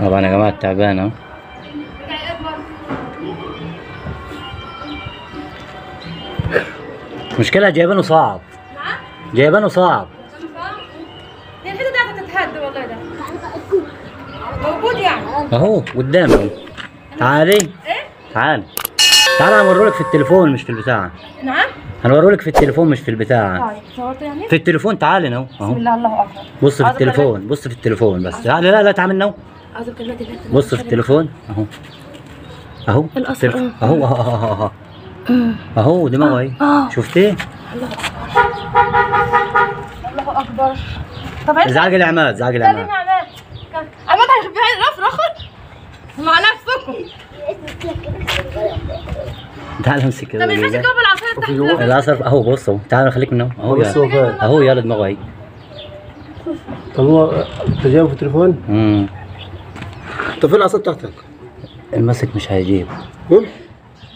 طبعا يا جماعة تعبان اهو مشكلة جايبينه صعب جايبينه صعب هي الحته دي هتتهد والله ده موجود يعني اهو قدامي اهو تعالي إيه تعالي تعالي هنوريلك في التليفون مش في البتاع نعم هنوريلك في التليفون مش في البتاع طيب صورت يعني في التليفون تعالي اهو بسم اهو الله الله اكبر بص في التليفون بص في التليفون بس لا لا لا تعمل نو الله بص في التليفون. أهو. أهو. الأصل، تلف- أهو أهو أهو أهو. أهو دماغه أهي. آه. شفتيه الله أكبر. طب هات زعق العماد سلم العماد يا عماد عماد هيخبيها رف رخر مع نفسكم تعال امسك طب كده جوه العصايه تحت. العصر اهو بص أهو تعال خليك منه. أهو أهو يلا دماغه أهي. طب هو انت جايبه في التليفون؟ امم طب فين العصا بتاعتك؟ المسك مش هيجيب هم؟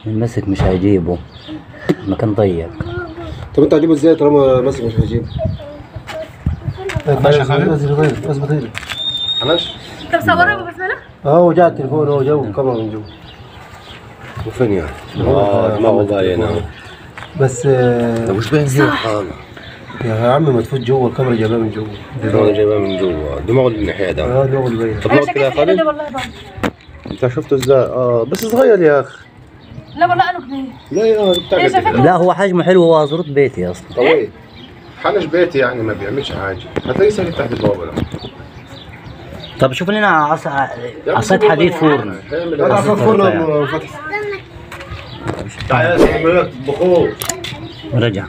المسك مش هيجيبه. المكان ضيق. طب انت هتجيبه إزاي طالما ماسك مش هيجيبه؟ ماشي يا خالد. اثبت اثبت إيدك خلاص. طب صورها ابو بسملة. اهو جاء التليفون هو جاوب الكاميرا من جوا وفين يعني؟ آه دماغه باين اهو بس آه، وش باين فيه خالص يا عم ما تفوت جوا الكاميرا جايبها من جوا. دماغه جايبها من جوا. دماغه اللي الناحيه ده. آه دماغه اللي باين طب نقعد كده يا خالد؟ انت شفته إزاي؟ آه بس صغير يا أخي. لا والله أنا كبير. لا يا بتاع إيه؟ لا هو حجمه حلو هو زروط بيتي أصلا. طويل حنش بيتي يعني ما بيعملش حاجة. هتلاقيه ساكت تحت البوابة ده. طب شوف لنا عصا عصاية حديد فرن؟ عصا فرن فتح. تعال يا سيدي بخور. رجع.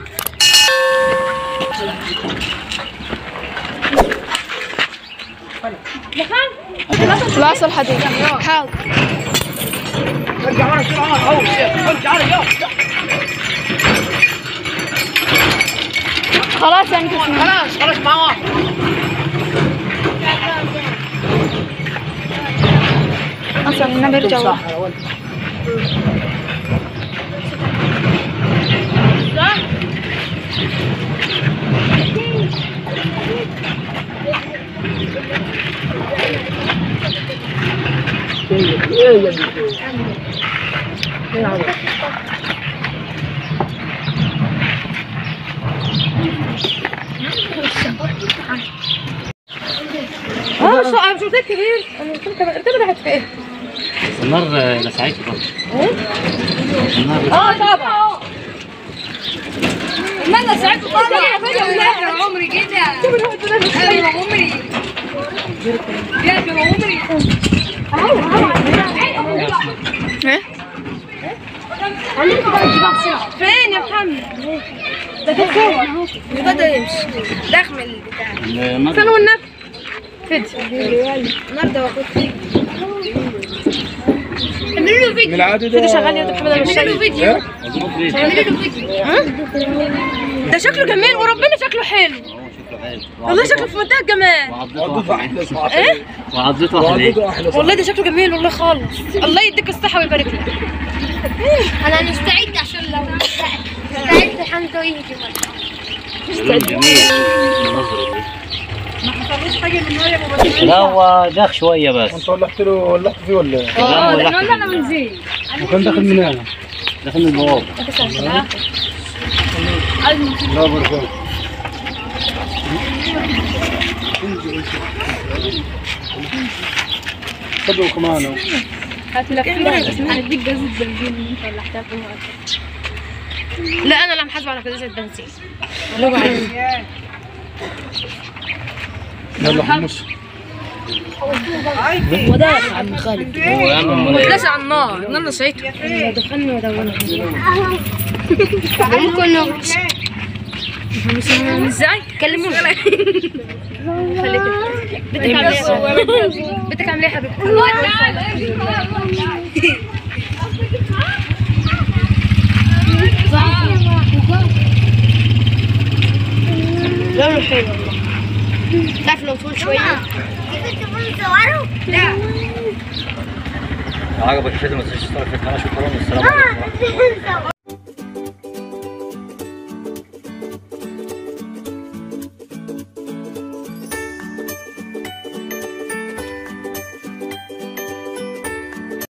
العصا الحديد حاضر. خلاص يعني خلاص خلاص معاه أصلا النبي يرجع آه شو أنا قلت لك كبير أنا كنت انت بدأت في إيه؟ النار لسعيته برضه آه طبعا ماذا ساعدت طبعا يا عمري كده يا عمري يا عمري فين يا محمد؟ ده ده فين؟ بدا يمشي داخل البتاع استنى والنبي فيديو النهارده واخد اعملوا له فيديو من العادي فيديو شغال يا دكتور اعملوا له فيديو اعملوا له فيديو ده شكله جميل وربنا شكله حلو والله شكله في منتهى الجمال إيه؟ وعضته أحلى. والله ده شكله جميل والله خالص. الله يديك الصحة ويبارك لك أنا مستعد عشان لو مستعد حمزه يجي جميل. لا هو داخ شوية بس. أنت ولحت له ولحت فيه ولا؟ إيه؟ آه ده إحنا ولعنا من زين. وكان داخل من هنا داخل من البوابه لا. برضه خذوا كمان لك هديك جازة بنزين اللي انت ولعتها في الوقت لا أنا اللي محاسبة على جازة البنزين. يلا حمص. وده يا عم خالد. هو يا عم على النار. النار نسيته دخلنا ودونا ممكن إزاي كلموني خليك بدك عامل إيه بدك عامل إيه يا حبيبتي لونه حلو والله تعرف لو طول شوية عجبك الفيديو ما تنساش تشترك في القناه شكرا والسلام عليكم ورحمه الله